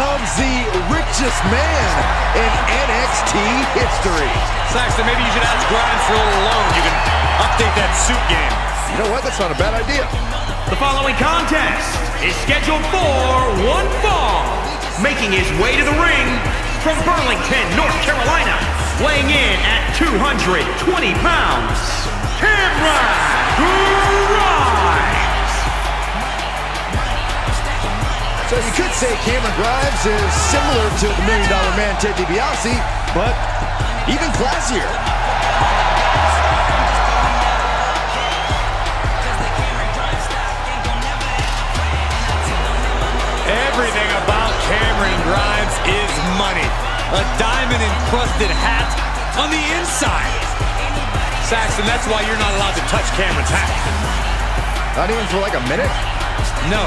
becomes the richest man in NXT history. Saxton, maybe you should ask Grimes for a little loan. You can update that suit game. You know what? That's not a bad idea. The following contest is scheduled for one fall. Making his way to the ring from Burlington, North Carolina, weighing in at 220 pounds, So you could say Cameron Grimes is similar to the Million Dollar Man Ted DiBiase, but even classier. Everything about Cameron Grimes is money. A diamond-encrusted hat on the inside. Saxton, that's why you're not allowed to touch Cameron's hat. Not even for like a minute? No,